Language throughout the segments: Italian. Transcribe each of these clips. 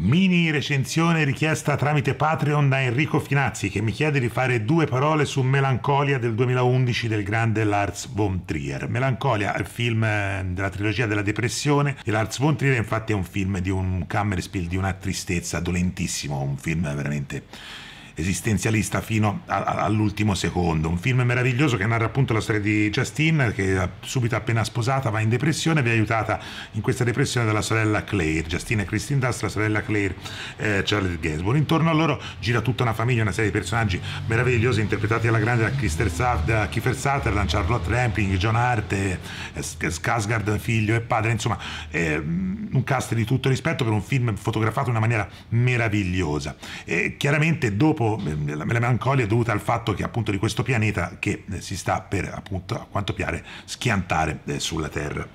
Mini recensione richiesta tramite Patreon da Enrico Finazzi che mi chiede di fare due parole su Melancolia del 2011 del grande Lars von Trier. Melancolia è il film eh, della trilogia della depressione e Lars von Trier infatti è un film di un Kammerspiel, di una tristezza dolentissimo, un film veramente esistenzialista fino a, a, all'ultimo secondo. Un film meraviglioso che narra appunto la storia di Justine che subito appena sposata va in depressione, viene aiutata in questa depressione dalla sorella Claire, Justine e Christine Dust, la sorella Claire eh, Charlotte Gainsbourg. Intorno a loro gira tutta una famiglia, una serie di personaggi meravigliosi interpretati alla grande da, da Kiefer Sutherland, Charlotte Rampling, John Hart, eh, Skarsgård figlio e padre, insomma eh, un cast di tutto rispetto per un film fotografato in una maniera meravigliosa. E chiaramente dopo la melancolia è dovuta al fatto che appunto di questo pianeta che eh, si sta per appunto a quanto pare schiantare eh, sulla Terra.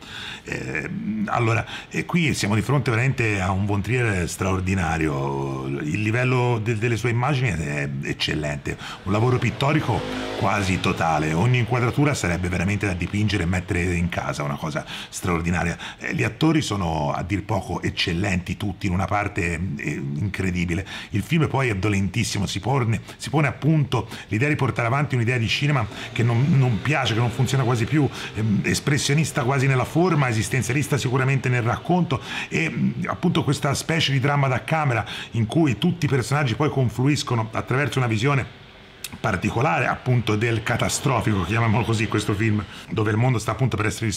Eh, allora, e qui siamo di fronte veramente a un Von Trier straordinario, il livello de- delle sue immagini è eccellente, un lavoro pittorico quasi totale, ogni inquadratura sarebbe veramente da dipingere e mettere in casa, una cosa straordinaria. Eh, gli attori sono a dir poco eccellenti tutti in una parte eh, incredibile, il film poi è dolentissimo, si pone, si pone appunto l'idea di portare avanti un'idea di cinema che non, non piace, che non funziona quasi più, ehm, espressionista quasi nella forma, esistenzialista sicuramente nel racconto e appunto questa specie di dramma da camera in cui tutti i personaggi poi confluiscono attraverso una visione particolare appunto del catastrofico, chiamiamolo così questo film, dove il mondo sta appunto per essere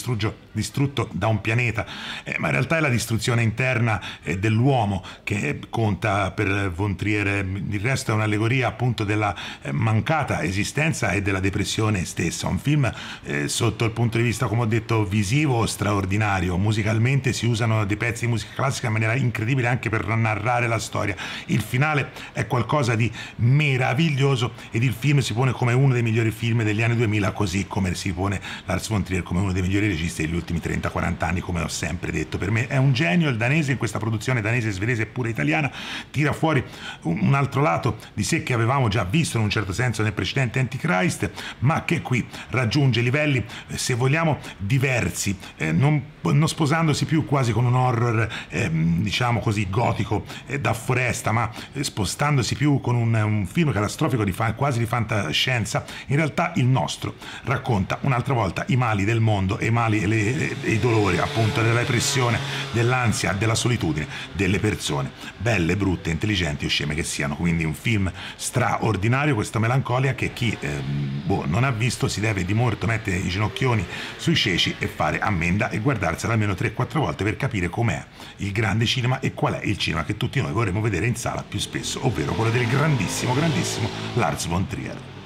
distrutto da un pianeta, eh, ma in realtà è la distruzione interna eh, dell'uomo che conta per Von Trier, il resto è un'allegoria appunto della eh, mancata esistenza e della depressione stessa, un film eh, sotto il punto di vista come ho detto visivo straordinario, musicalmente si usano dei pezzi di musica classica in maniera incredibile anche per narrare la storia, il finale è qualcosa di meraviglioso e di il film si pone come uno dei migliori film degli anni 2000, così come si pone Lars von Trier come uno dei migliori registi degli ultimi 30-40 anni, come ho sempre detto. Per me è un genio il danese in questa produzione danese, svedese e pure italiana, tira fuori un altro lato di sé che avevamo già visto in un certo senso nel precedente Antichrist, ma che qui raggiunge livelli, se vogliamo, diversi, eh, non, non, sposandosi più quasi con un horror, eh, diciamo così, gotico eh, da foresta, ma eh, spostandosi più con un, un film catastrofico di fa- quasi di fantascienza, in realtà il nostro racconta un'altra volta i mali del mondo e i mali e, i dolori appunto della depressione, dell'ansia, della solitudine delle persone, belle, brutte, intelligenti o sceme che siano. Quindi un film straordinario, questa melancolia che chi eh, boh, non ha visto si deve di molto mettere i ginocchioni sui ceci e fare ammenda e guardarsela almeno 3-4 volte per capire com'è il grande cinema e qual è il cinema che tutti noi vorremmo vedere in sala più spesso, ovvero quello del grandissimo, grandissimo Lars von Trier.